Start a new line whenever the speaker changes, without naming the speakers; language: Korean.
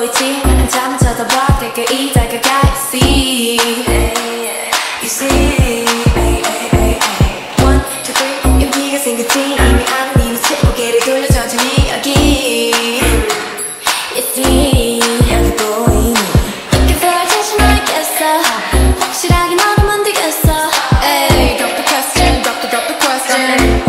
보고 있지 나는 잠 쳐다봐 깨깨이 다가가 see You see One, two, three 용기가 생겼지 이미 아는 이미 채 고개를 돌려 천천히 여기 You see 여기 보이니 이렇게 살 자신 있겠어 확실하게 너가 만들겠어 Hey, drop the question, drop the, drop the question